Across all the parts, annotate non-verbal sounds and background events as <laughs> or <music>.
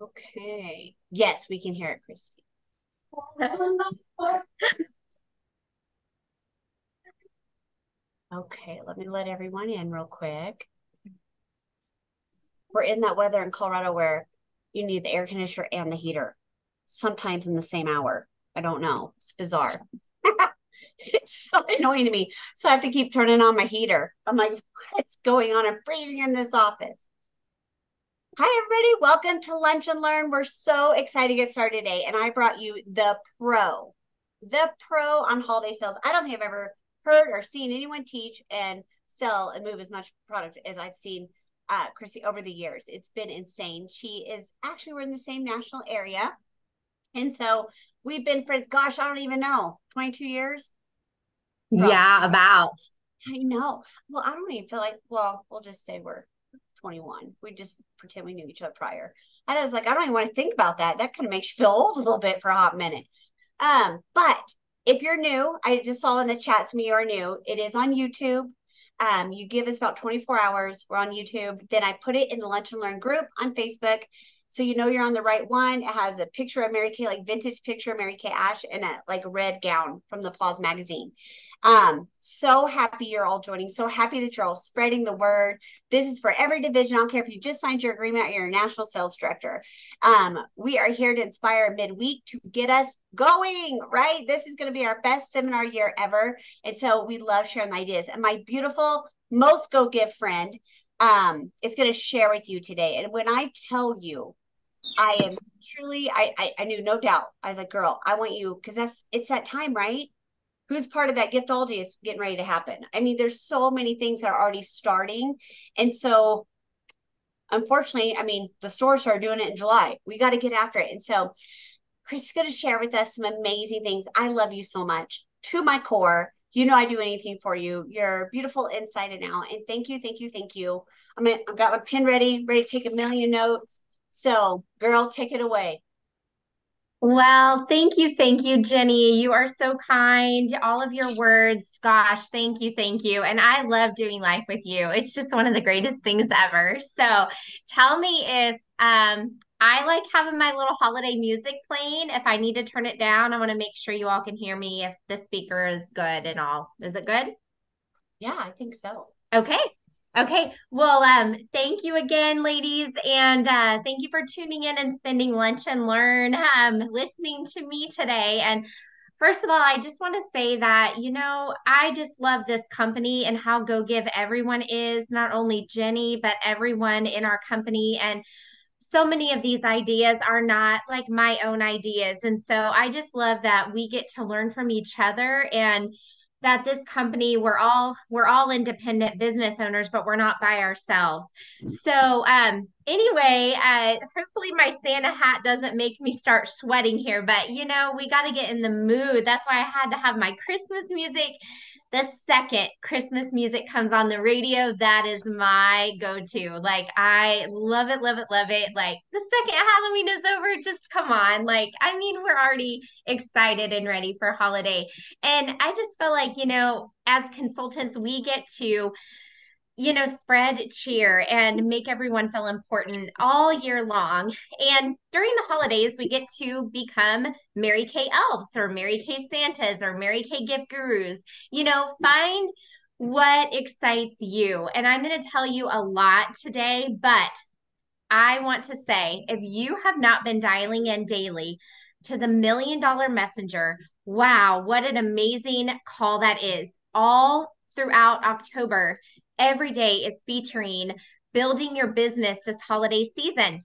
Okay. Yes, we can hear it, Christy. <laughs> Okay, let me let everyone in real quick. We're in that weather in Colorado where you need the air conditioner and the heater, sometimes in the same hour. I don't know. It's bizarre. <laughs> it's so annoying to me. So I have to keep turning on my heater. I'm like, what's going on? I'm freezing in this office. Hi, everybody. Welcome to Lunch and Learn. We're so excited to get started today. And I brought you the pro, the pro on holiday sales. I don't think I've ever heard or seen anyone teach and sell and move as much product as I've seen uh, Christy over the years. It's been insane. She is actually, we're in the same national area. And so we've been friends, gosh, I don't even know, 22 years? Yeah, about. I know. Well, I don't even feel like, well, we'll just say we're 21. We just pretend we knew each other prior. And I was like, I don't even want to think about that. That kind of makes you feel old a little bit for a hot minute. Um, but if you're new, I just saw in the chat some of you are new. It is on YouTube. Um, you give us about 24 hours. We're on YouTube. Then I put it in the Lunch and Learn group on Facebook. So you know you're on the right one. It has a picture of Mary Kay, like vintage picture of Mary Kay Ash in a like red gown from the Applause magazine. Um, so happy you're all joining. So happy that you're all spreading the word. This is for every division. I don't care if you just signed your agreement, you're a national sales director. Um, we are here to inspire midweek to get us going, right? This is going to be our best seminar year ever. And so we love sharing ideas. And my beautiful, most go give friend um, is going to share with you today. And when I tell you, I am truly, I, I, I knew no doubt. I was like, girl, I want you because that's it's that time, right? Who's part of that giftology is getting ready to happen. I mean, there's so many things that are already starting. And so unfortunately, I mean, the stores are doing it in July. We got to get after it. And so Chris is going to share with us some amazing things. I love you so much to my core. You know, I do anything for you. You're beautiful inside and out. And thank you, thank you, thank you. I mean, I've got my pen ready, ready to take a million notes. So, girl, take it away. Well, thank you. Thank you, Jenny. You are so kind. All of your words, gosh, thank you. Thank you. And I love doing life with you. It's just one of the greatest <laughs> things ever. So tell me if um, I like having my little holiday music playing. If I need to turn it down, I want to make sure you all can hear me if the speaker is good and all. Is it good? Yeah, I think so. Okay. Okay. Well, um, thank you again, ladies, and uh, thank you for tuning in and spending lunch and learn, um, listening to me today. And first of all, I just want to say that you know I just love this company and how go give everyone is not only Jenny but everyone in our company and. So many of these ideas are not like my own ideas. And so I just love that we get to learn from each other and that this company we're all we're all independent business owners but we're not by ourselves. So um anyway uh hopefully my santa hat doesn't make me start sweating here but you know we got to get in the mood. That's why i had to have my christmas music the second Christmas music comes on the radio, that is my go to. Like, I love it, love it, love it. Like, the second Halloween is over, just come on. Like, I mean, we're already excited and ready for holiday. And I just feel like, you know, as consultants, we get to you know, spread cheer and make everyone feel important all year long. And during the holidays, we get to become Mary Kay elves or Mary Kay Santas or Mary Kay gift gurus. You know, find what excites you. And I'm going to tell you a lot today, but I want to say if you have not been dialing in daily to the million dollar messenger, wow, what an amazing call that is. All throughout October, every day it's featuring building your business this holiday season.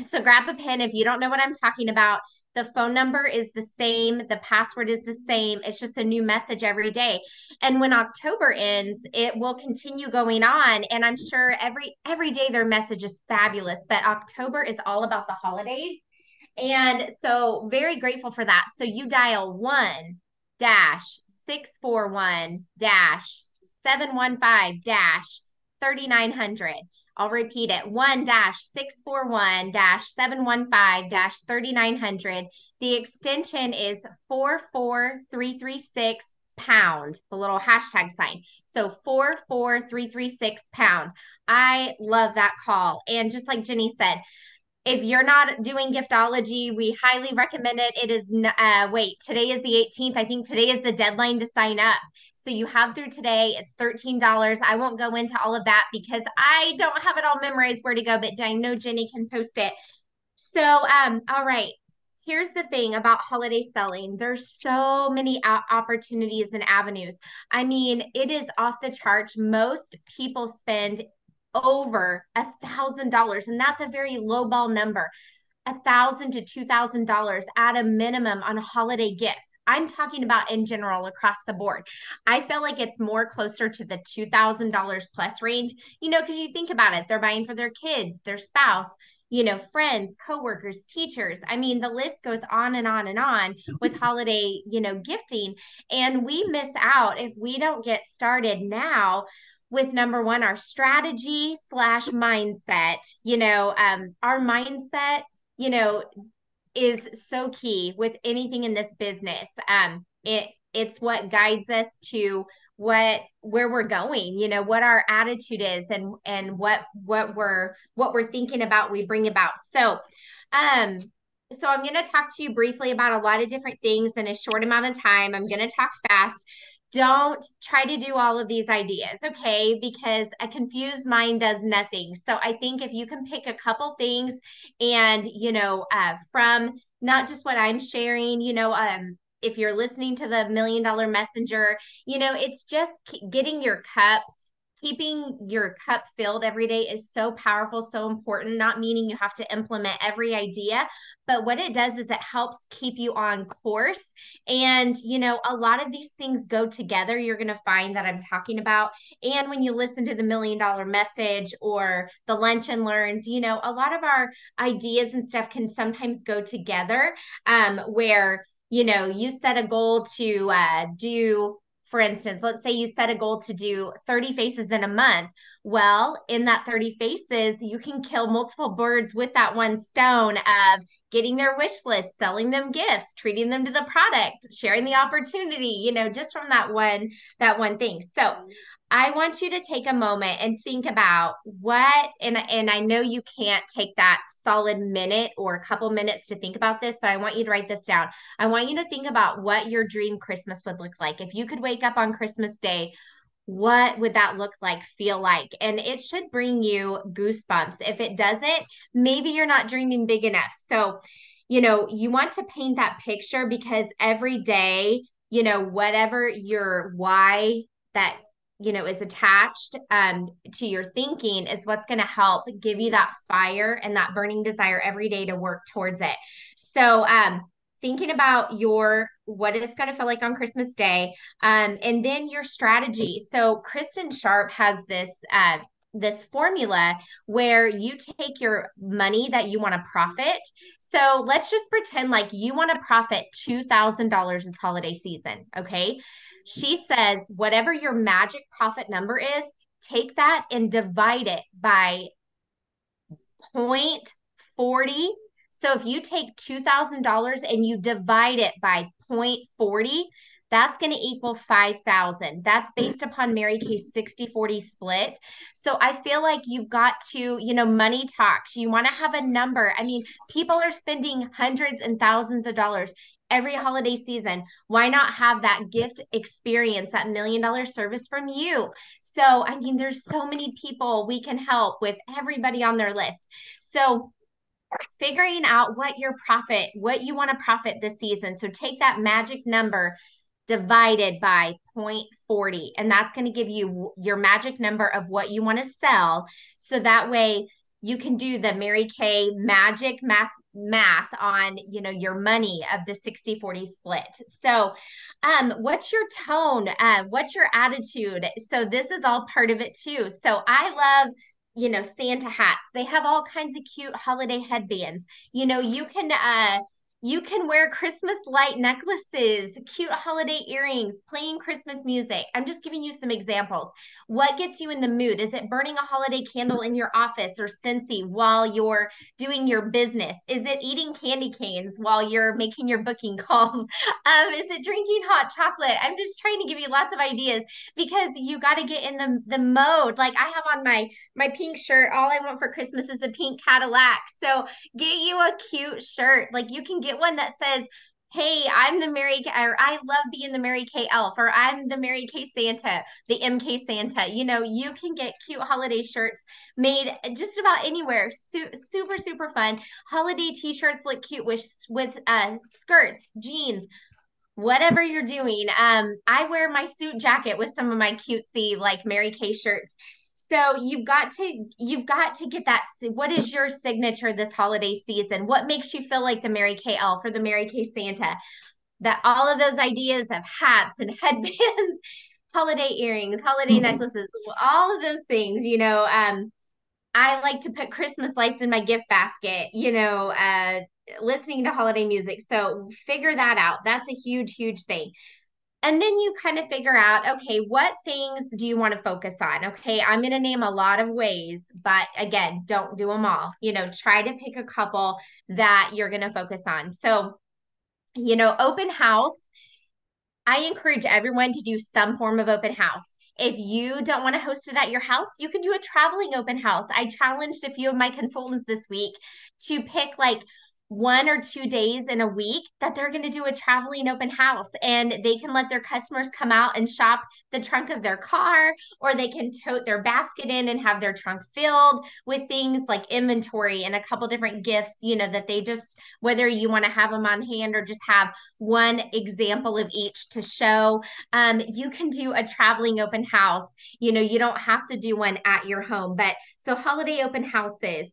So grab a pen if you don't know what I'm talking about. The phone number is the same, the password is the same. It's just a new message every day. And when October ends, it will continue going on and I'm sure every every day their message is fabulous, but October is all about the holidays. And so very grateful for that. So you dial 1 dash 641 dash 715 dash 3900. I'll repeat it 1 641 715 3900. The extension is 44336 pound, the little hashtag sign. So 44336 pound. I love that call. And just like Jenny said, if you're not doing giftology, we highly recommend it. It is, uh, wait, today is the 18th. I think today is the deadline to sign up. So you have through today. It's $13. I won't go into all of that because I don't have it all memorized where to go, but I know Jenny can post it. So, um, all right. Here's the thing about holiday selling. There's so many opportunities and avenues. I mean, it is off the charts. Most people spend over a thousand dollars, and that's a very low ball number. A thousand to two thousand dollars at a minimum on holiday gifts. I'm talking about in general across the board. I feel like it's more closer to the $2,000 plus range, you know, because you think about it, they're buying for their kids, their spouse, you know, friends, coworkers, teachers. I mean, the list goes on and on and on with <laughs> holiday, you know, gifting. And we miss out if we don't get started now with number one, our strategy slash mindset. You know, um, our mindset, you know, is so key with anything in this business. Um, it it's what guides us to what where we're going you know what our attitude is and and what what we're what we're thinking about we bring about so um so i'm going to talk to you briefly about a lot of different things in a short amount of time i'm going to talk fast don't try to do all of these ideas, okay? Because a confused mind does nothing. So I think if you can pick a couple things and, you know, uh, from not just what I'm sharing, you know, um, if you're listening to the million dollar messenger, you know, it's just getting your cup keeping your cup filled every day is so powerful, so important. Not meaning you have to implement every idea, but what it does is it helps keep you on course. And, you know, a lot of these things go together. You're going to find that I'm talking about. And when you listen to the million dollar message or the lunch and learns, you know, a lot of our ideas and stuff can sometimes go together um, where, you know, you set a goal to uh, do for instance, let's say you set a goal to do 30 faces in a month. Well, in that 30 faces, you can kill multiple birds with that one stone of getting their wish list, selling them gifts, treating them to the product, sharing the opportunity, you know, just from that one that one thing. So, I want you to take a moment and think about what and and I know you can't take that solid minute or a couple minutes to think about this, but I want you to write this down. I want you to think about what your dream Christmas would look like. If you could wake up on Christmas Day, what would that look like, feel like? And it should bring you goosebumps. If it doesn't, maybe you're not dreaming big enough. So, you know, you want to paint that picture because every day, you know, whatever your why that you know is attached um, to your thinking is what's going to help give you that fire and that burning desire every day to work towards it so um, thinking about your what it's going to feel like on christmas day um, and then your strategy so kristen sharp has this uh, this formula where you take your money that you want to profit. So let's just pretend like you want to profit $2,000 this holiday season. Okay. She says, whatever your magic profit number is, take that and divide it by 0.40. So if you take $2,000 and you divide it by 0.40, that's going to equal 5,000. That's based upon Mary Kay's 60 40 split. So I feel like you've got to, you know, money talks. You want to have a number. I mean, people are spending hundreds and thousands of dollars every holiday season. Why not have that gift experience, that million dollar service from you? So, I mean, there's so many people we can help with everybody on their list. So, figuring out what your profit, what you want to profit this season. So, take that magic number divided by 0.40 and that's going to give you your magic number of what you want to sell so that way you can do the Mary Kay magic math math on you know your money of the 60 40 split. So um what's your tone? Uh what's your attitude? So this is all part of it too. So i love you know santa hats. They have all kinds of cute holiday headbands. You know you can uh You can wear Christmas light necklaces, cute holiday earrings, playing Christmas music. I'm just giving you some examples. What gets you in the mood? Is it burning a holiday candle in your office or Scentsy while you're doing your business? Is it eating candy canes while you're making your booking <laughs> calls? Um, is it drinking hot chocolate? I'm just trying to give you lots of ideas because you got to get in the the mode. Like I have on my my pink shirt. All I want for Christmas is a pink Cadillac. So get you a cute shirt. Like you can get one that says hey, I'm the Mary, or I love being the Mary Kay elf, or I'm the Mary Kay Santa, the MK Santa. You know, you can get cute holiday shirts made just about anywhere. Su- super, super fun. Holiday t-shirts look cute with with uh, skirts, jeans, whatever you're doing. Um, I wear my suit jacket with some of my cutesy like Mary Kay shirts. So you've got to you've got to get that. What is your signature this holiday season? What makes you feel like the Mary Kay elf or the Mary Kay Santa? That all of those ideas of hats and <laughs> headbands, holiday earrings, holiday mm-hmm. necklaces, all of those things. You know, um, I like to put Christmas lights in my gift basket. You know, uh, listening to holiday music. So figure that out. That's a huge, huge thing. And then you kind of figure out, okay, what things do you want to focus on? Okay, I'm going to name a lot of ways, but again, don't do them all. You know, try to pick a couple that you're going to focus on. So, you know, open house, I encourage everyone to do some form of open house. If you don't want to host it at your house, you can do a traveling open house. I challenged a few of my consultants this week to pick like one or two days in a week that they're going to do a traveling open house. And they can let their customers come out and shop the trunk of their car or they can tote their basket in and have their trunk filled with things like inventory and a couple different gifts you know that they just whether you want to have them on hand or just have one example of each to show um, you can do a traveling open house. You know you don't have to do one at your home but so holiday open houses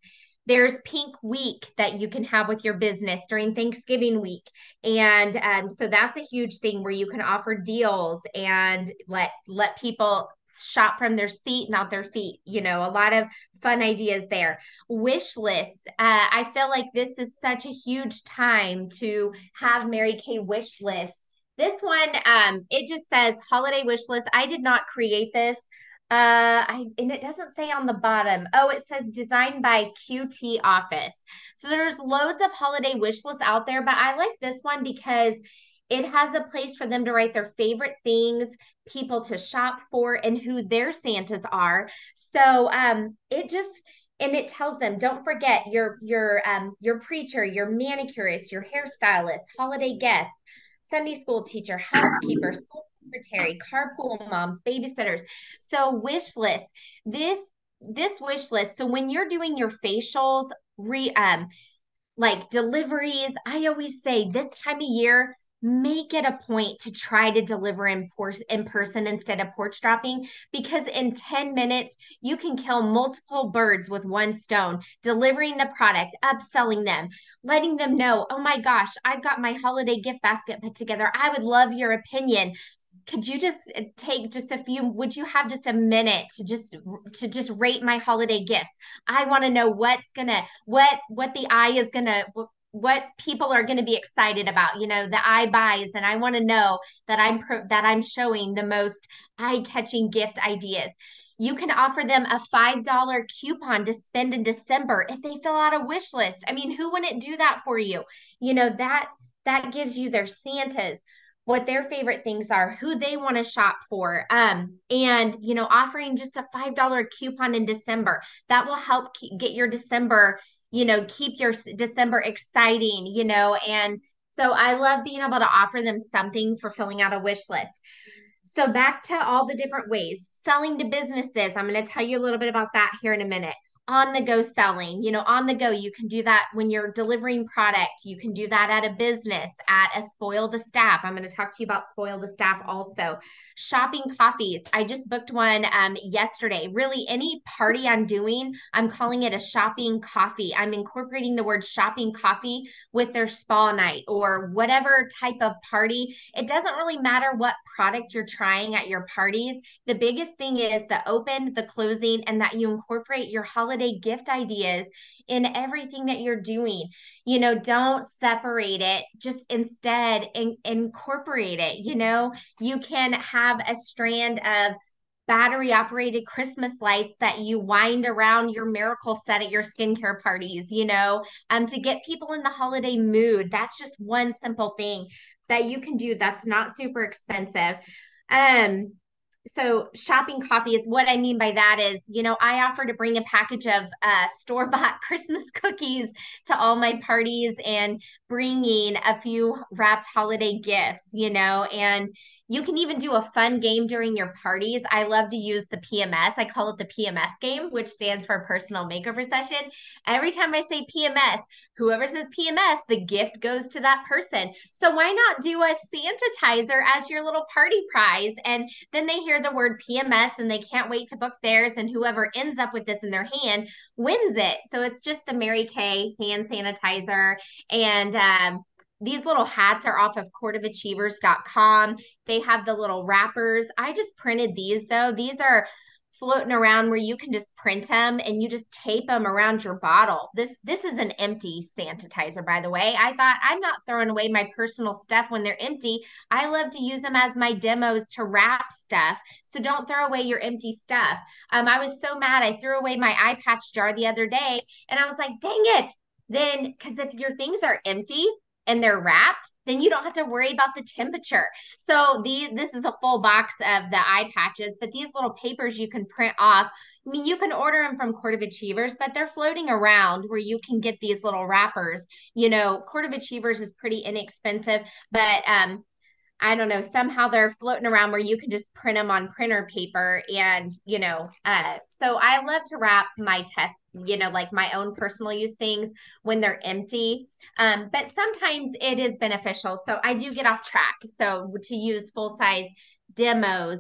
there's pink week that you can have with your business during Thanksgiving week. And um, so that's a huge thing where you can offer deals and let let people shop from their seat, not their feet. You know, a lot of fun ideas there. Wish list. Uh, I feel like this is such a huge time to have Mary Kay wish list. This one, um, it just says holiday wish list. I did not create this. Uh, I and it doesn't say on the bottom. Oh, it says designed by QT Office. So there's loads of holiday wish lists out there, but I like this one because it has a place for them to write their favorite things, people to shop for, and who their Santas are. So um, it just and it tells them don't forget your your um your preacher, your manicurist, your hairstylist, holiday guests, Sunday school teacher, housekeeper, school secretary, carpool moms, babysitters. So wish list. This this wish list. So when you're doing your facials, re um like deliveries, I always say this time of year, make it a point to try to deliver in, por- in person instead of porch dropping because in 10 minutes you can kill multiple birds with one stone delivering the product upselling them letting them know oh my gosh i've got my holiday gift basket put together i would love your opinion could you just uh, take just a few would you have just a minute to just to just rate my holiday gifts? I want to know what's gonna what what the eye is gonna what people are going to be excited about you know the eye buys and i want to know that i'm that i'm showing the most eye-catching gift ideas. You can offer them a $5 coupon to spend in december if they fill out a wish list. I mean who wouldn't do that for you? You know that that gives you their santas what their favorite things are, who they want to shop for. Um, and you know, offering just a $5 coupon in December. That will help keep, get your December, you know, keep your December exciting, you know, and so I love being able to offer them something for filling out a wish list. So back to all the different ways. Selling to businesses. I'm going to tell you a little bit about that here in a minute on the go selling. You know, on the go, you can do that when you're delivering product. You can do that at a business, at a spoil the staff. I'm going to talk to you about spoil the staff also. Shopping coffees. I just booked one um, yesterday. Really, any party I'm doing, I'm calling it a shopping coffee. I'm incorporating the word shopping coffee with their spa night or whatever type of party. It doesn't really matter what product you're trying at your parties. The biggest thing is the open, the closing, and that you incorporate your holiday holiday gift ideas in everything that you're doing. You know, don't separate it, just instead in, incorporate it. You know, you can have a strand of battery operated Christmas lights that you wind around your miracle set at your skincare parties, you know, um, to get people in the holiday mood. That's just one simple thing that you can do that's not super expensive. Um, so shopping coffee is what I mean by that is, you know, I offer to bring a package of uh, store bought <laughs> Christmas cookies to all my parties and bringing a few wrapped holiday gifts, you know, and you can even do a fun game during your parties. I love to use the PMS. I call it the PMS game, which stands for personal makeover session. Every time I say PMS, whoever says PMS, the gift goes to that person. So why not do a sanitizer as your little party prize? And then they hear the word PMS and they can't wait to book theirs. And whoever ends up with this in their hand wins it. So it's just the Mary Kay hand sanitizer. And um, these little hats are off of courtofachievers.com. They have the little wrappers. I just printed these though. These are floating around where you can just print them and you just tape them around your bottle. This this is an empty sanitizer by the way. I thought I'm not throwing away my personal stuff when they're empty. I love to use them as my demos to wrap stuff. So don't throw away your empty stuff. Um I was so mad I threw away my eye patch jar the other day and I was like, "Dang it." Then cuz if your things are empty, and they're wrapped, then you don't have to worry about the temperature. So the this is a full box of the eye patches, but these little papers you can print off. I mean, you can order them from Court of Achievers, but they're floating around where you can get these little wrappers. You know, Court of Achievers is pretty inexpensive, but um, I don't know, somehow they're floating around where you can just print them on printer paper. And, you know, uh, so I love to wrap my test, you know, like my own personal use things when they're empty. Um, but sometimes it is beneficial. So I do get off track. So to use full size demos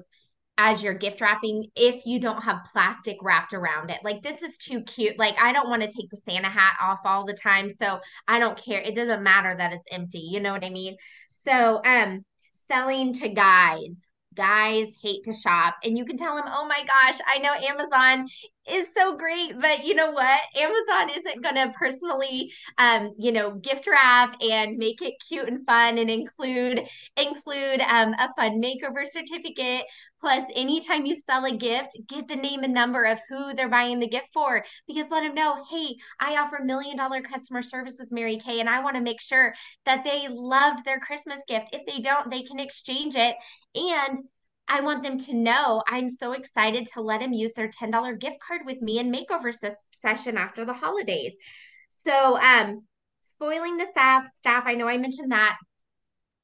as your gift wrapping if you don't have plastic wrapped around it. Like this is too cute. Like I don't want to take the Santa hat off all the time, so I don't care. It doesn't matter that it's empty. You know what I mean? So um selling to guys. Guys hate to shop, and you can tell them, oh my gosh, I know Amazon is so great, but you know what? Amazon isn't going to personally, um, you know, gift wrap and make it cute and fun and include include um, a fun makeover certificate Plus, anytime you sell a gift, get the name and number of who they're buying the gift for because let them know, hey, I offer million dollar customer service with Mary Kay, and I want to make sure that they loved their Christmas gift. If they don't, they can exchange it. And I want them to know I'm so excited to let them use their $10 gift card with me in makeover ses- session after the holidays. So, um, spoiling the staff, staff, I know I mentioned that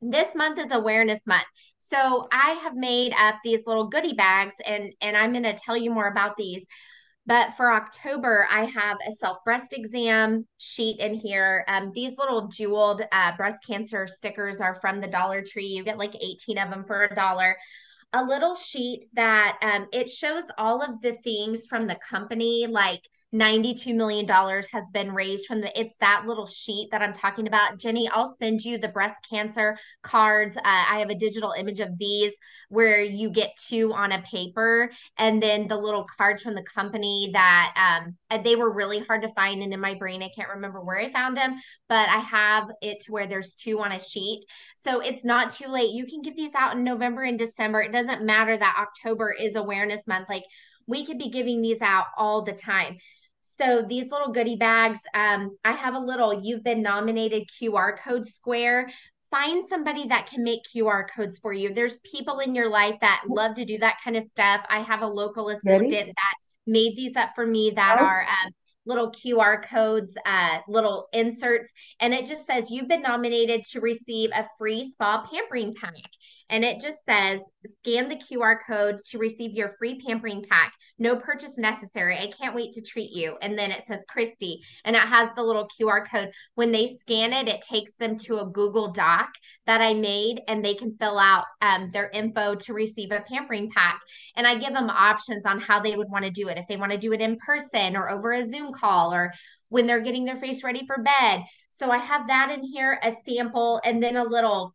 this month is awareness month. So I have made up these little goodie bags and and I'm going to tell you more about these. But for October, I have a self breast exam sheet in here. Um, these little jeweled uh, breast cancer stickers are from the Dollar Tree. You get like 18 of them for a dollar. A little sheet that um, it shows all of the themes from the company, like 92 million dollars has been raised from the it's that little sheet that i'm talking about. Jenny i'll send you the breast cancer cards. Uh, i have a digital image of these where you get two on a paper. And then the little cards from the company that um, they were really hard to find and in my brain i can't remember where i found them but i have it to where there's two on a sheet so it's not too late you can give these out in november and december it doesn't matter that october is awareness month like we could be giving these out all the time so these little goodie bags, um, I have a little you've been nominated QR code square. Find somebody that can make QR codes for you. There's people in your life that love to do that kind of stuff. I have a local assistant Ready? that made these up for me that oh. are um, little QR codes, uh, little inserts, and it just says you've been nominated to receive a free spa pampering pack. And it just says scan the QR code to receive your free pampering pack. No purchase necessary. I can't wait to treat you. And then it says Christy, and it has the little QR code. When they scan it, it takes them to a Google Doc that I made, and they can fill out um, their info to receive a pampering pack. And I give them options on how they would want to do it. If they want to do it in person or over a Zoom call or when they're getting their face ready for bed. So I have that in here, a sample, and then a little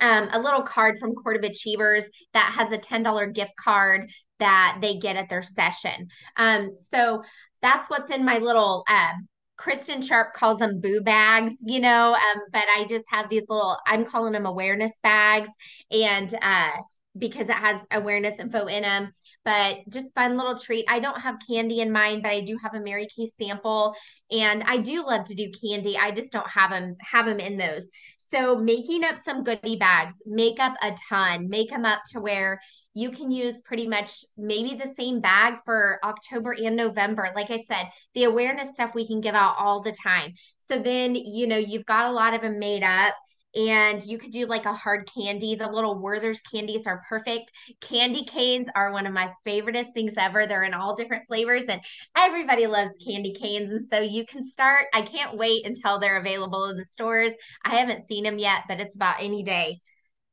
um, a little card from Court of Achievers that has a $10 gift card that they get at their session. Um, so that's what's in my little um Kristen Sharp calls them boo bags, you know, um, but I just have these little, I'm calling them awareness bags. And uh, because it has awareness info in them, but just fun little treat. I don't have candy in mind, but I do have a Mary Kay sample and I do love to do candy. I just don't have them have them in those. So making up some goodie bags, make up a ton, make them up to where you can use pretty much maybe the same bag for October and November. Like I said, the awareness stuff we can give out all the time. So then, you know, you've got a lot of them made up and you could do like a hard candy. The little Werther's candies are perfect. Candy canes are one of my favoriteest things ever. They're in all different flavors and everybody loves candy canes. And so you can start. I can't wait until they're available in the stores. I haven't seen them yet, but it's about any day.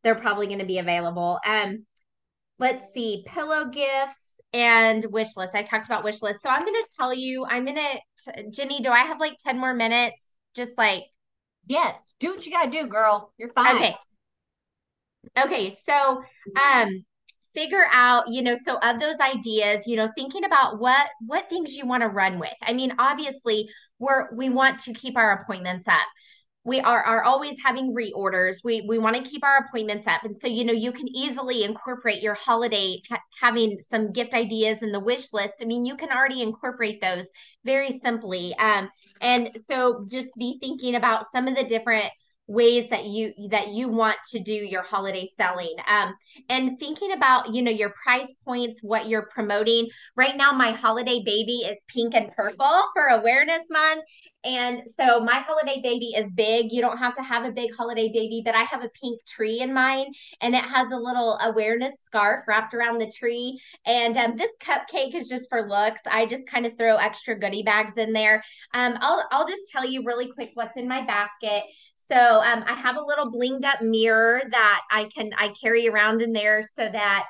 They're probably going to be available. Um, let's see, pillow gifts and wish list. I talked about wish list. So I'm going to tell you, I'm going to, Jenny, do I have like 10 more minutes? Just like, yes, do what you got to do, girl. You're fine. Okay. Okay. So, um, figure out you know so of those ideas you know thinking about what what things you want to run with i mean obviously we're we want to keep our appointments up we are are always having reorders. We we want to keep our appointments up, and so you know you can easily incorporate your holiday ha- having some gift ideas in the wish list. I mean, you can already incorporate those very simply. Um, and so just be thinking about some of the different ways that you that you want to do your holiday selling. Um and thinking about you know your price points what you're promoting. Right now my holiday baby is pink and purple for awareness month and so my holiday baby is big. You don't have to have a big holiday baby but i have a pink tree in mine and it has a little awareness scarf wrapped around the tree. And um, this cupcake is just for looks. I just kind of throw extra goodie bags in there. Um, I'll, I'll just tell you really quick what's in my basket. So um, I have a little blinged up mirror that I can I carry around in there so that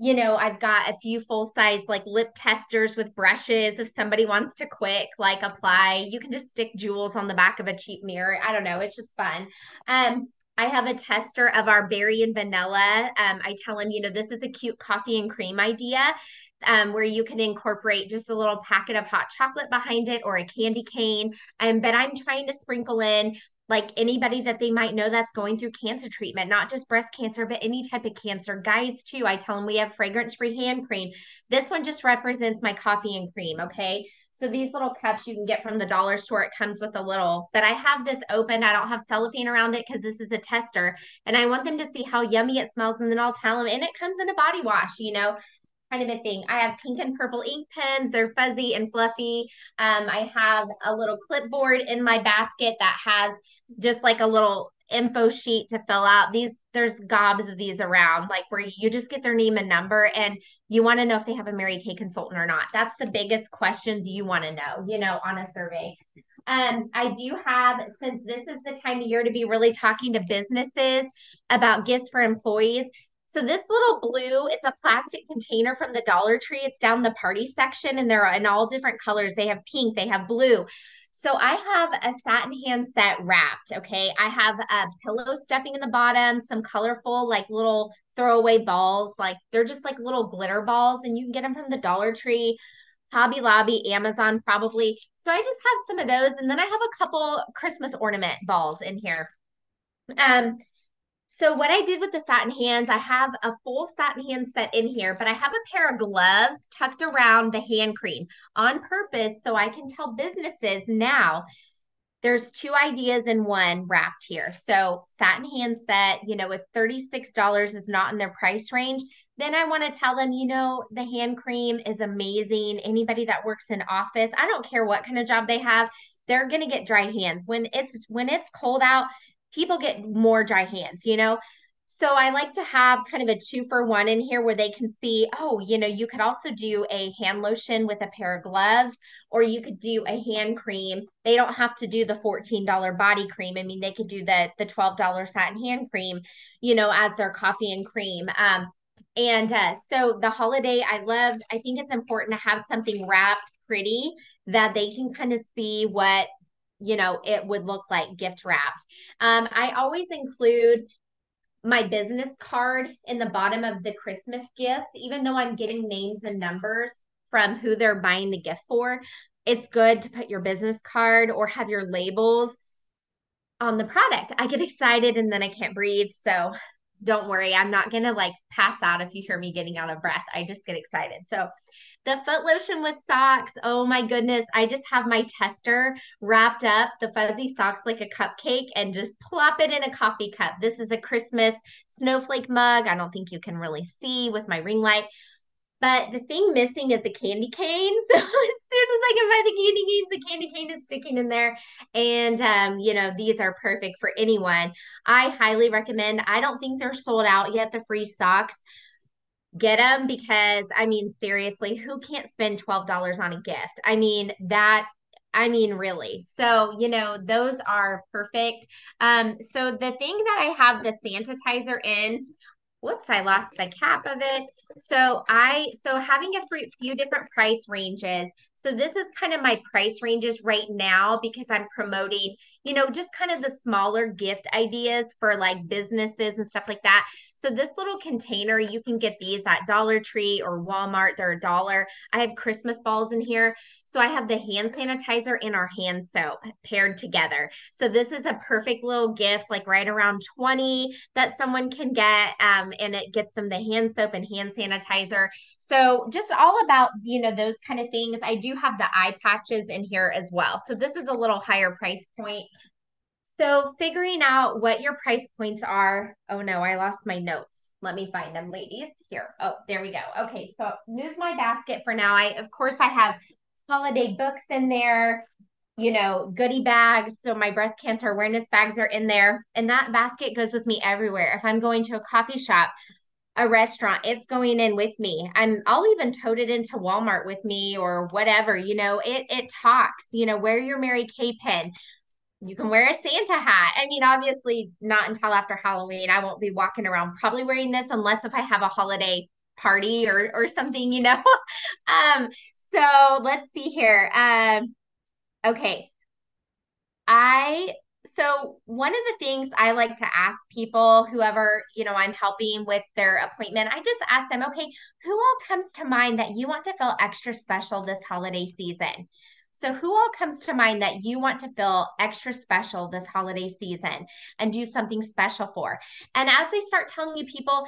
you know I've got a few full size like lip testers with brushes if somebody wants to quick like apply. You can just stick jewels on the back of a cheap mirror. I don't know, it's just fun. Um I have a tester of our berry and vanilla. Um, I tell them, you know, this is a cute coffee and cream idea um, where you can incorporate just a little packet of hot chocolate behind it or a candy cane. Um, but I'm trying to sprinkle in like anybody that they might know that's going through cancer treatment, not just breast cancer, but any type of cancer. Guys, too, I tell them we have fragrance free hand cream. This one just represents my coffee and cream. Okay. So these little cups you can get from the dollar store. It comes with a little, but I have this open. I don't have cellophane around it because this is a tester and I want them to see how yummy it smells. And then I'll tell them, and it comes in a body wash, you know, kind of a thing. I have pink and purple ink pens. They're fuzzy and fluffy. Um, I have a little clipboard in my basket that has just like a little info sheet to fill out. These there's gobs of these around, like where you just get their name and number, and you want to know if they have a Mary Kay consultant or not. That's the biggest questions you want to know, you know, on a survey. Um, I do have, since this is the time of year to be really talking to businesses about gifts for employees, so this little blue, it's a plastic container from the Dollar Tree. It's down the party section and they're in all different colors. They have pink, they have blue. So I have a satin hand set wrapped. Okay. I have a pillow stuffing in the bottom, some colorful, like little throwaway balls. Like they're just like little glitter balls, and you can get them from the Dollar Tree, Hobby Lobby, Amazon, probably. So I just have some of those. And then I have a couple Christmas ornament balls in here. Um, so what I did with the satin hands, I have a full satin hand set in here, but I have a pair of gloves tucked around the hand cream on purpose so I can tell businesses now there's two ideas in one wrapped here. So satin hand set, you know, if $36 is not in their price range, then I want to tell them, you know, the hand cream is amazing. Anybody that works in office, I don't care what kind of job they have, they're going to get dry hands. When it's when it's cold out, people get more dry hands, you know? So I like to have kind of a two for one in here where they can see, oh, you know, you could also do a hand lotion with a pair of gloves, or you could do a hand cream. They don't have to do the $14 body cream. I mean, they could do the the $12 satin hand cream, you know, as their coffee and cream. Um, and uh, so the holiday, I love, I think it's important to have something wrapped pretty that they can kind of see what you know, it would look like gift wrapped. Um, I always include my business card in the bottom of the Christmas gift, even though I'm getting names and numbers from who they're buying the gift for. it's good to put your business card or have your labels on the product. I get excited and then I can't breathe. So don't worry, I'm not going to like pass out if you hear me getting out of breath. I just get excited. So the foot lotion with socks. Oh my goodness. I just have my tester wrapped up the fuzzy socks like a cupcake and just plop it in a coffee cup. This is a Christmas snowflake mug. I don't think you can really see with my ring light, but the thing missing is the candy cane. <laughs> So as soon as I can find the candy canes, the candy cane is sticking in there. And, um, you know, these are perfect for anyone. I highly recommend. I don't think they're sold out yet, the free socks. Get them because, I mean, seriously, who can't spend $12 on a gift? I mean, that I mean, really. So, you know, those are perfect. Um, so the thing that I have the sanitizer in, whoops, I lost the cap of it. So I so having a few different price ranges. So this is kind of my price ranges right now because I'm promoting, you know, just kind of the smaller gift ideas for like businesses and stuff like that. So this little container, you can get these at Dollar Tree or Walmart. They're a dollar. I have Christmas balls in here. So I have the hand sanitizer and our hand soap paired together. So this is a perfect little gift, like right around 20 that someone can get. Um, and it gets them the hand soap and hand sanitizer. So just all about, you know, those kind of things. I do have the eye patches in here as well. So this is a little higher price point. So figuring out what your price points are. Oh no, I lost my notes. Let me find them, ladies. Here. Oh, there we go. Okay, so move my basket for now. I of course I have holiday books in there, you know, goodie bags. So my breast cancer awareness bags are in there. And that basket goes with me everywhere. If I'm going to a coffee shop, a restaurant, it's going in with me. I'm I'll even tote it into Walmart with me or whatever, you know, it it talks, you know, wear your Mary Kay pin. You can wear a Santa hat. I mean, obviously not until after Halloween. I won't be walking around probably wearing this unless if I have a holiday party or or something, you know. <laughs> um, so let's see here. Um, okay. I so one of the things I like to ask people, whoever, you know, I'm helping with their appointment, I just ask them, okay, who all comes to mind that you want to feel extra special this holiday season? So, who all comes to mind that you want to feel extra special this holiday season and do something special for? And as they start telling you people,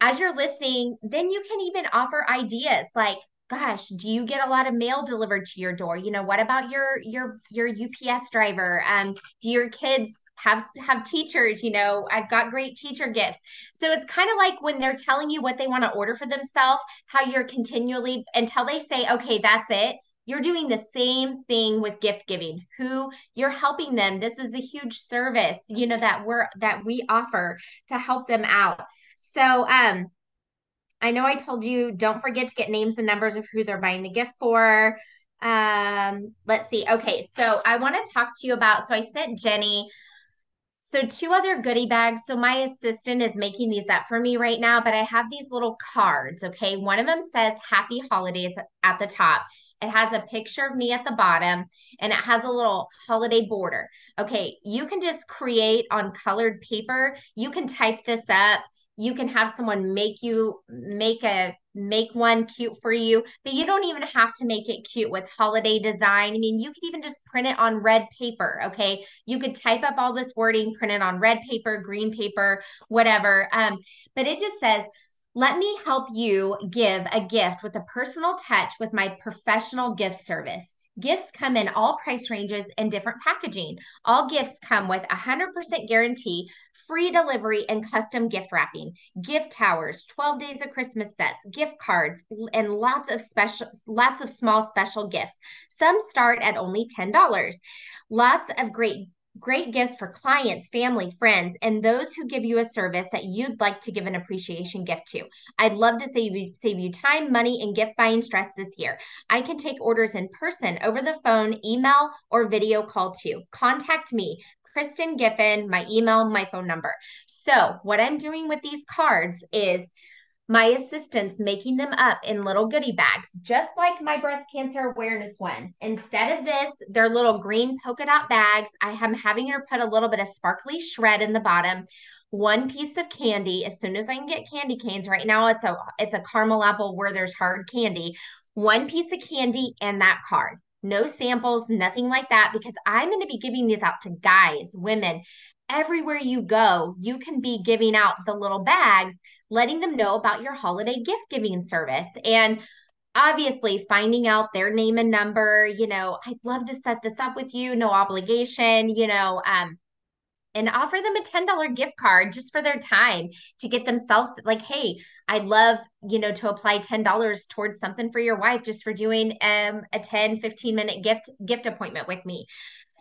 as you're listening, then you can even offer ideas like, gosh do you get a lot of mail delivered to your door? You know what about your your your ups driver? Um do your kids have have teachers? You know i've got great teacher gifts. So it's kind of like when they're telling you what they want to order for themselves how you're continually until they say okay that's it you're doing the same thing with gift giving. Who you're helping them. This is a huge service you know that we're that we offer to help them out. So um I know I told you don't forget to get names and numbers of who they're buying the gift for. Um, let's see. Okay, so I want to talk to you about. So I sent Jenny. So two other goodie bags. So my assistant is making these up for me right now, but I have these little cards. Okay, one of them says "Happy Holidays" at the top. It has a picture of me at the bottom and it has a little holiday border. Okay, you can just create on colored paper. You can type this up you can have someone make you make a make one cute for you but you don't even have to make it cute with holiday design. I mean you could even just print it on red paper okay? You could type up all this wording print it on red paper green paper whatever um but it just says let me help you give a gift with a personal touch with my professional gift service. Gifts come in all price ranges and different packaging. All gifts come with a 100% guarantee, free delivery, and custom gift wrapping. Gift towers, 12 days of Christmas sets, gift cards, and lots of special, lots of small special gifts. Some start at only $10. Lots of great great gifts for clients, family, friends, and those who give you a service that you'd like to give an appreciation gift to. I'd love to save you save you time, money, and gift buying stress this year. I can take orders in person, over the phone, email, or video call too. Contact me. Kristin Griffin, my email, my phone number. So, what I'm doing with these cards is my assistants making them up in little goodie bags, just like my breast cancer awareness ones. Instead of this, they're little green polka dot bags. I am having her put a little bit of sparkly shred in the bottom, one piece of candy. As soon as I can get candy canes, right now it's a it's a caramel apple where there's hard candy. One piece of candy and that card. No samples, nothing like that, because I'm going to be giving these out to guys, women. Everywhere you go, you can be giving out the little bags, letting them know about your holiday gift giving service. And obviously finding out their name and number you know i'd love to set this up with you no obligation you know um and offer them a $10 gift card just for their time to get themselves like hey i'd love you know to apply $10 towards something for your wife just for doing um, a 10 15 minute gift gift appointment with me.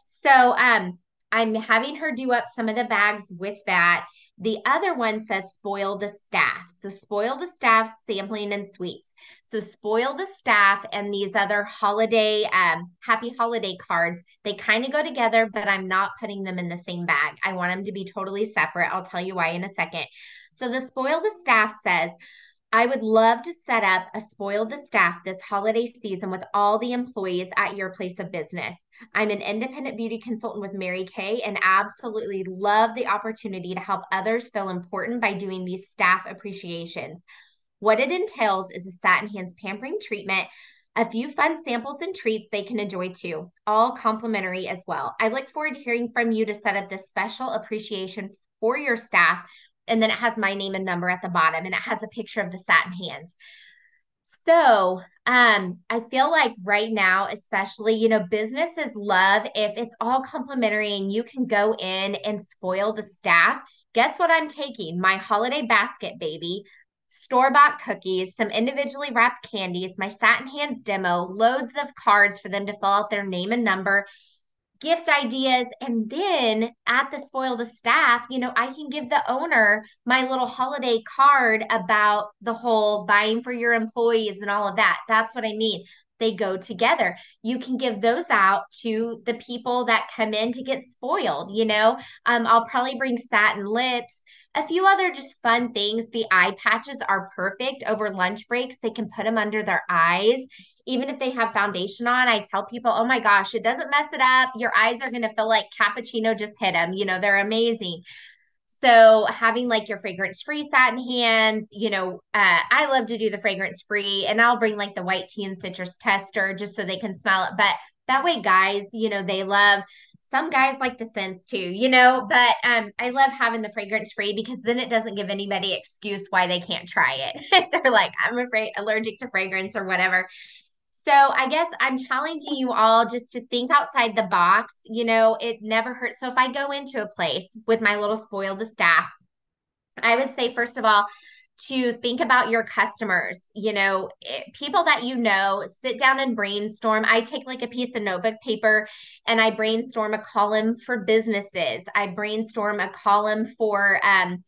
So um i'm having her do up some of the bags with that. The other one says spoil the staff. So spoil the staff sampling and sweets so spoil the staff and these other holiday, um, happy holiday cards, they kind of go together, but I'm not putting them in the same bag. I want them to be totally separate. I'll tell you why in a second. So the spoil the staff says, I would love to set up a spoil the staff this holiday season with all the employees at your place of business. I'm an independent beauty consultant with Mary Kay and absolutely love the opportunity to help others feel important by doing these staff appreciations. What it entails is a satin hands pampering treatment, a few fun samples and treats they can enjoy too, all complimentary as well. I look forward to hearing from you to set up this special appreciation for your staff. And then it has my name and number at the bottom, and it has a picture of the satin hands. So, um, I feel like right now, especially, you know, businesses love if it's all complimentary and you can go in and spoil the staff. Guess what I'm taking? My holiday basket, baby store bought cookies, some individually wrapped candies, my satin hands demo, loads of cards for them to fill out their name and number, gift ideas. And then at the Spoil the Staff, you know, I can give the owner my little holiday card about the whole buying for your employees and all of that. That's what I mean. They go together. You can give those out to the people that come in to get spoiled. You know, um, I'll probably bring satin lips a few other just fun things. The eye patches are perfect over lunch breaks. They can put them under their eyes. Even if they have foundation on, I tell people, oh my gosh, it doesn't mess it up. Your eyes are going to feel like cappuccino just hit them. You know, they're amazing. So having like your fragrance free satin hands, you know, uh, I love to do the fragrance free and I'll bring like the white tea and citrus tester just so they can smell it. But that way, guys, you know, they love some guys like the scents too, you know, but um, I love having the fragrance free because then it doesn't give anybody excuse why they can't try it. if <laughs> they're like, I'm afraid allergic to fragrance or whatever. So I guess I'm challenging you all just to think outside the box. You know, it never hurts. So if I go into a place with my little spoil the staff, I would say, first of all, to think about your customers, you know, it, eh, people that you know, sit down and brainstorm. I take like a piece of notebook paper and I brainstorm a column for businesses. I brainstorm a column for um,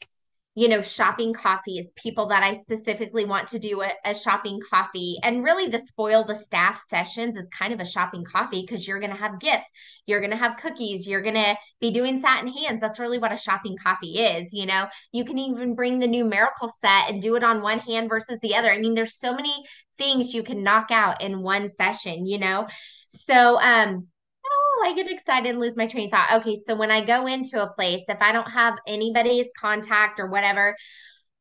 you know, shopping coffees, people that I specifically want to do a, a, shopping coffee. And really, the spoil the staff sessions is kind of a shopping coffee because you're going to have gifts, you're going to have cookies, you're going to be doing satin hands. That's really what a shopping coffee is. You know, you can even bring the new Miracle set and do it on one hand versus the other. I mean, there's so many things you can knock out in one session, you know? So, um, I get excited and lose my train of thought. Okay, so when I go into a place, if I don't have anybody's contact or whatever,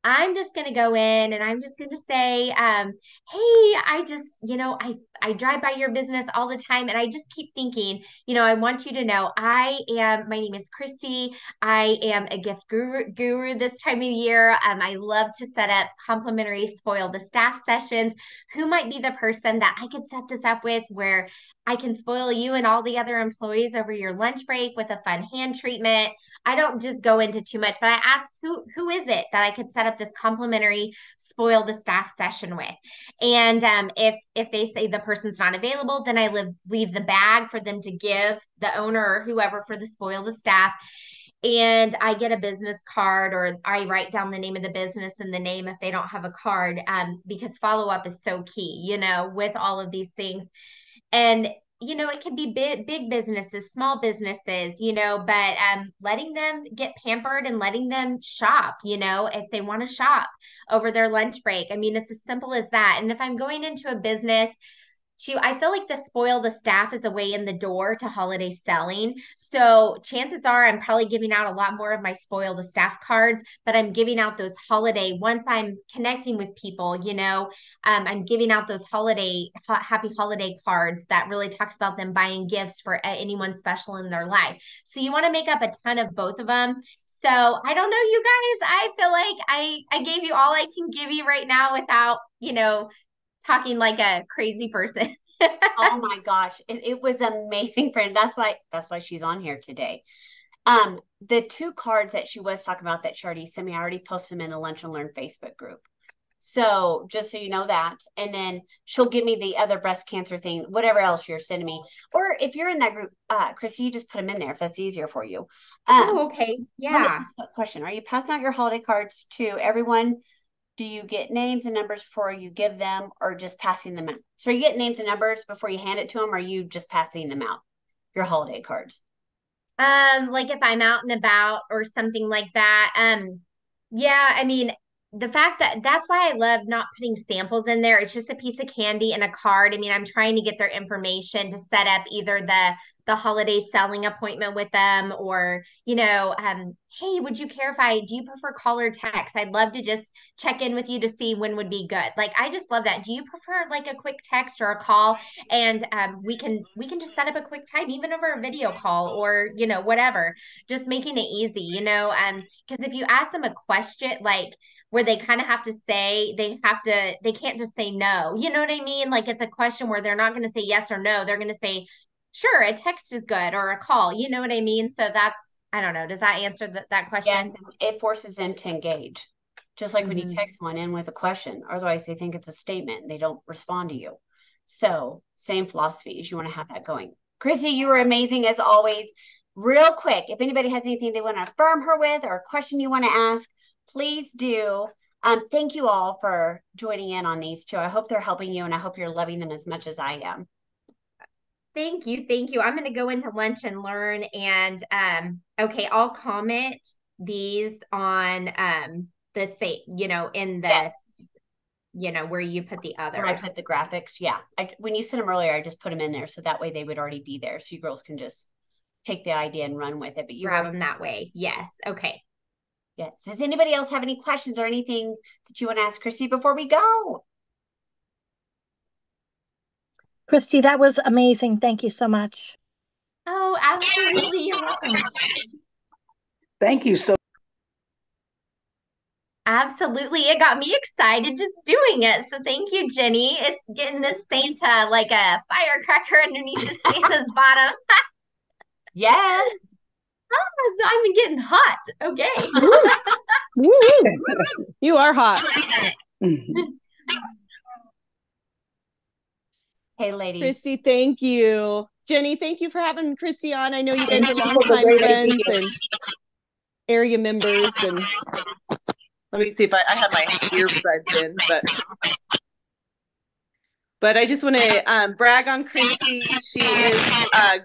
I'm just going to go in and I'm just going to say, um, hey, I just, you know, I, I drive by your business all the time and I just keep thinking, you know, I want you to know I am, my name is Christy. I am a gift guru, guru this time of year. Um, I love to set up complimentary spoil the staff sessions. Who might be the person that I could set this up with where I can spoil you and all the other employees over your lunch break with a fun hand treatment. I don't just go into too much, but I ask who who is it that I could set up this complimentary spoil the staff session with. And um, if if they say the person's not available, then I live, leave the bag for them to give the owner or whoever for the spoil the staff and I get a business card or I write down the name of the business and the name if they don't have a card um, because follow up is so key, you know, with all of these things. And you know, it can be big, big businesses, small businesses, you know, but um, letting them get pampered and letting them shop, you know, if they want to shop over their lunch break. I mean, it's as simple as that. And if I'm going into a business to I feel like the spoil the staff is a way in the door to holiday selling. So chances are I'm probably giving out a lot more of my spoil the staff cards, but I'm giving out those holiday once I'm connecting with people, you know, um, I'm giving out those holiday happy holiday cards that really talks about them buying gifts for anyone special in their life. So you want to make up a ton of both of them. So I don't know, you guys. I feel like I I gave you all I can give you right now without you know talking like a crazy person. oh <laughs> my gosh, it, it was amazing, friend. That's why that's why she's on here today. Um, the two cards that she was talking about that she already sent me, I already posted them in the Lunch and Learn Facebook group. So just so you know that, and then she'll give me the other breast cancer thing, whatever else you're sending me. Or if you're in that group, uh, Chrissy, you just put them in there if that's easier for you. Um, oh, okay. Yeah. Question: Are you passing out your holiday cards to everyone? Do you get names and numbers before you give them, or just passing them out? So you get names and numbers before you hand it to them, or are you just passing them out? Your holiday cards. Um, like if I'm out and about or something like that. Um, yeah, I mean, the fact that that's why I love not putting samples in there. It's just a piece of candy and a card. I mean, I'm trying to get their information to set up either the the holiday selling appointment with them or, you know, um, hey, would you care if I do you prefer call or text? I'd love to just check in with you to see when would be good. Like I just love that. Do you prefer like a quick text or a call? And um, we can we can just set up a quick time, even over a video call or you know, whatever. Just making it easy, you know. Um, because if you ask them a question like where they kind of have to say they have to they can't just say no you know what i mean like it's a question where they're not going to say yes or no they're going to say sure a text is good or a call you know what i mean so that's i don't know does that answer that that question yes it forces them to engage just like mm-hmm. when you mm-hmm. text one in with a question otherwise they think it's a statement and they don't respond to you so same philosophies you want to have that going chrissy you were amazing as always real quick if anybody has anything they want to affirm her with or a question you want to ask please do. Um, thank you all for joining in on these two. I hope they're helping you and I hope you're loving them as much as I am. Thank you. Thank you. I'm going to go into lunch and learn. And um, okay, I'll comment these on um the same, you know, in the yes. you know, where you put the other. I put the graphics. Yeah. I, when you sent them earlier, I just put them in there. So that way they would already be there. So you girls can just take the idea and run with it. But you grab them that way. Yes. Okay. Yes. Does anybody else have any questions or anything that you want to ask Christy before we go? Christy, that was amazing. Thank you so much. Oh, absolutely. You're welcome. Thank you so Absolutely. It got me excited just doing it. So thank you, Jenny. It's getting this Santa like a firecracker underneath the Santa's <laughs> bottom. yes oh, <laughs> I'm getting hot. Okay. <laughs> you are hot. Hey, ladies. Christy, thank you. Jenny, thank you for having Christy on. I know you guys are longtime friends and area members. And let me see if I, I have my earbuds in, but but I just want to um, brag on Christy. She is uh,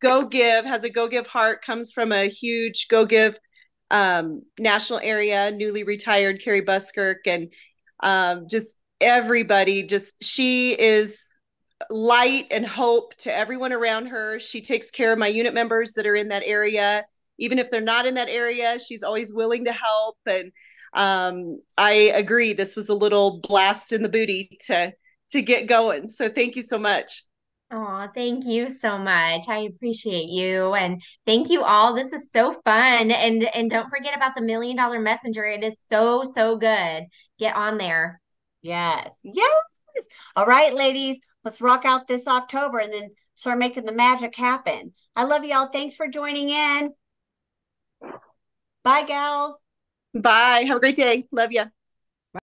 Go Give has a Go Give heart, comes from a huge Go Give um, national area, newly retired Carrie Buskirk, and um, just everybody. Just she is light and hope to everyone around her. She takes care of my unit members that are in that area. Even if they're not in that area, she's always willing to help. And um, I agree, this was a little blast in the booty to to get going. So thank you so much. Oh, thank you so much. I appreciate you and thank you all. This is so fun. And and don't forget about the million dollar messenger. It is so so good. Get on there. Yes. Yes. All right, ladies, let's rock out this October and then start making the magic happen. I love y'all. Thanks for joining in. Bye, gals. Bye. Have a great day. Love you.